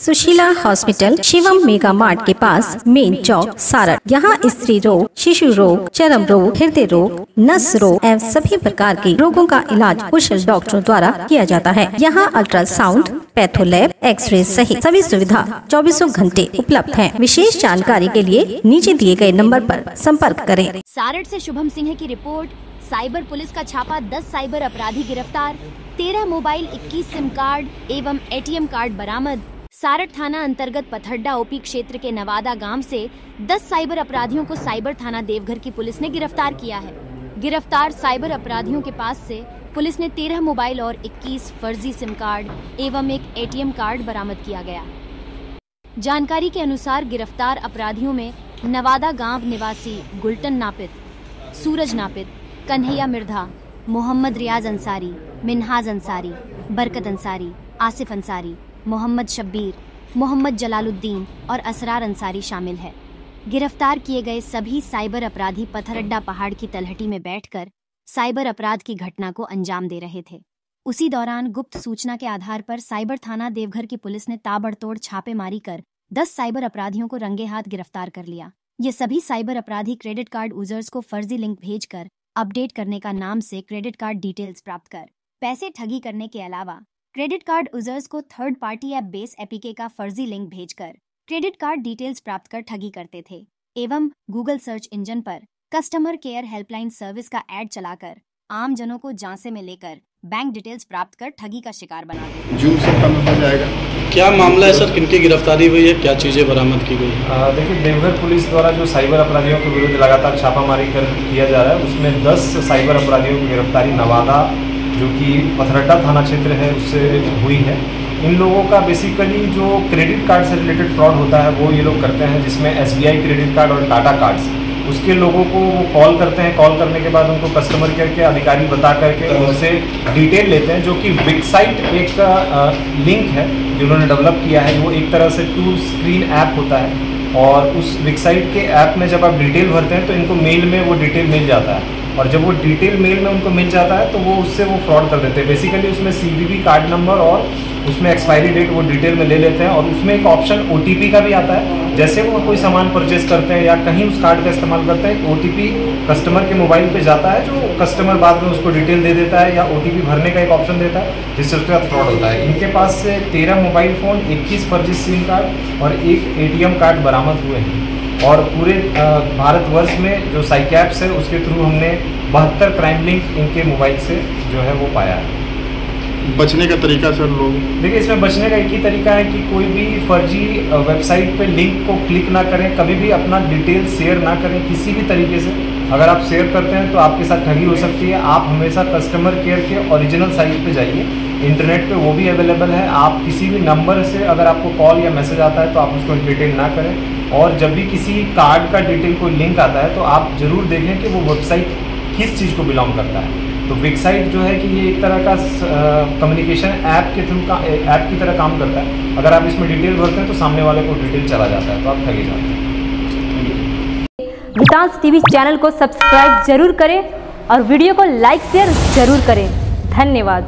Sushila hospital, Shivam mega mart के पास, main चौक सारण यहाँ स्त्री रोग, शिशु रोग, चरम रोग, हृदय रोग, नस रोग एवं सभी प्रकार के रोगों का इलाज कुशल डॉक्टरों द्वारा किया जाता है। यहाँ अल्ट्रासाउंड, पैथोलैब, एक्सरे सहित सभी सुविधा चौबीसों घंटे उपलब्ध है। विशेष जानकारी के लिए नीचे दिए गए नंबर पर संपर्क करें। सारठ से शुभम सिंह की रिपोर्ट, साइबर पुलिस का छापा 10 साइबर अपराधी गिरफ़्तार 13 मोबाइल 21 सिम कार्ड एवं एटीएम कार्ड बरामद। सारठ थाना अंतर्गत पथड्डा ओपी क्षेत्र के नवादा गाँव से 10 साइबर अपराधियों को साइबर थाना देवघर की पुलिस ने गिरफ़्तार किया है। गिरफ़्तार साइबर अपराधियों के पास से पुलिस ने 13 मोबाइल और 21 फर्जी सिम कार्ड एवं एक एटीएम कार्ड बरामद किया गया। जानकारी के अनुसार गिरफ़्तार अपराधियों में नवादा गाँव निवासी गुलटन नापित, सूरज नापित, कन्हैया मिर्धा, मोहम्मद रियाज अंसारी, मिनहाज अंसारी, बरकत अंसारी, आसिफ अंसारी मोहम्मद शब्बीर, मोहम्मद जलालुद्दीन और असरार अंसारी शामिल है। गिरफ़्तार किए गए सभी साइबर अपराधी पथरड्डा पहाड़ की तलहटी में बैठकर साइबर अपराध की घटना को अंजाम दे रहे थे। उसी दौरान गुप्त सूचना के आधार पर साइबर थाना देवघर की पुलिस ने ताबड़तोड़ छापेमारी कर 10 साइबर अपराधियों को रंगे हाथ गिरफ़्तार कर लिया। ये सभी साइबर अपराधी क्रेडिट कार्ड यूज़र्स को फर्जी लिंक भेजकर अपडेट करने का नाम से क्रेडिट कार्ड डिटेल्स प्राप्त कर पैसे ठगी करने के अलावा क्रेडिट कार्ड यूज़र्स को थर्ड पार्टी या बेस एपीके का फर्जी लिंक भेजकर क्रेडिट कार्ड डिटेल्स प्राप्त कर ठगी करते थे एवं गूगल सर्च इंजन पर कस्टमर केयर हेल्पलाइन सर्विस का एड चलाकर आम जनों को जांचे में लेकर बैंक डिटेल्स प्राप्त कर ठगी का शिकार बना देते जून से कम हो जाएगा? क्या मामला है सर? किनकी गिरफ्तारी हुई है? क्या चीज़ें बरामद की गई है? देखिए देवघर पुलिस द्वारा जो साइबर अपराधियों के विरुद्ध लगातार छापामारी कर किया जा रहा है उसमें 10 साइबर अपराधियों की गिरफ्तारी नवादा जो कि पथरड्डा थाना क्षेत्र है, उससे हुई है। इन लोगों का बेसिकली जो क्रेडिट कार्ड से रिलेटेड फ्रॉड होता है, वो ये लोग करते हैं, जिसमें एसबीआई क्रेडिट कार्ड और टाटा कार्ड्स उसके लोगों को वो कॉल करते हैं कॉल करने के बाद उनको कस्टमर केयर के अधिकारी बता करके उनसे डिटेल लेते हैं, जो कि विकसाइट एक लिंक है जो उन्होंने डेवलप किया है। वो एक तरह से टू स्क्रीन ऐप होता है और उस वेबसाइट के ऐप में जब आप डिटेल भरते हैं तो इनको मेल में वो डिटेल मिल जाता है। और जब वो डिटेल मेल में उनको मिल जाता है तो वो उससे वो फ्रॉड कर देते हैं। बेसिकली उसमें सी कार्ड नंबर और उसमें एक्सपायरी डेट वो डिटेल में ले लेते हैं। और उसमें एक ऑप्शन ओटीपी का भी आता है। जैसे वो कोई सामान परचेज करते हैं या कहीं उस कार्ड का इस्तेमाल करते हैं ओटीपी कस्टमर के मोबाइल पर जाता है, जो कस्टमर बाद में उसको डिटेल दे देता है या ओटीपी भरने का एक ऑप्शन देता है, जिससे उसके बाद फ्रॉड होता है। इनके पास से तेरह मोबाइल फ़ोन इक्कीस फर्जी सिम कार्ड और एक एटीएम कार्ड बरामद हुए हैं। और पूरे भारतवर्ष में जो साइकैप्स है उसके थ्रू हमने बहत्तर क्राइम लिंक इनके मोबाइल से जो है वो पाया है। बचने का तरीका सर लोग? देखिए इसमें बचने का एक ही तरीका है कि कोई भी फर्जी वेबसाइट पे लिंक को क्लिक ना करें कभी भी अपना डिटेल शेयर ना करें किसी भी तरीके से। अगर आप शेयर करते हैं तो आपके साथ ठगी हो सकती है। आप हमेशा कस्टमर केयर के ओरिजिनल साइट पे जाइए। इंटरनेट पे वो भी अवेलेबल है। आप किसी भी नंबर से अगर आपको कॉल या मैसेज आता है तो आप उसको डिटेल ना करें। और जब भी किसी कार्ड का डिटेल कोई लिंक आता है तो आप ज़रूर देखें कि वो वेबसाइट किस चीज़ को बिलोंग करता है। तो वेबसाइट जो है कि ये एक तरह का कम्युनिकेशन ऐप के थ्रू का ऐप की तरह काम करता है। अगर आप इसमें डिटेल भरते हैं तो सामने वाले को डिटेल चला जाता है तो आप ठगे जाते हैं। गीतांश टीवी चैनल को सब्सक्राइब ज़रूर करें और वीडियो को लाइक शेयर ज़रूर करें। धन्यवाद।